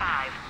five.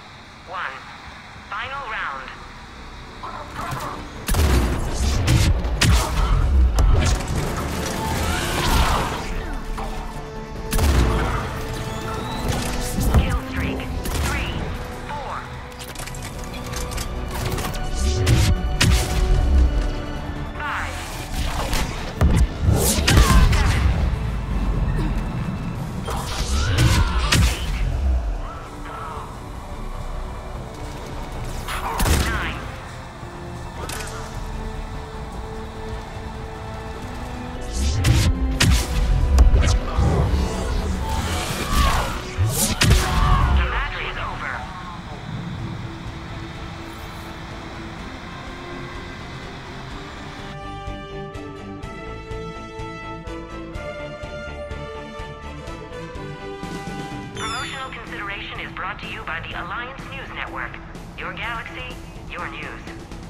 brought to you by the Alliance News Network. Your galaxy, your news.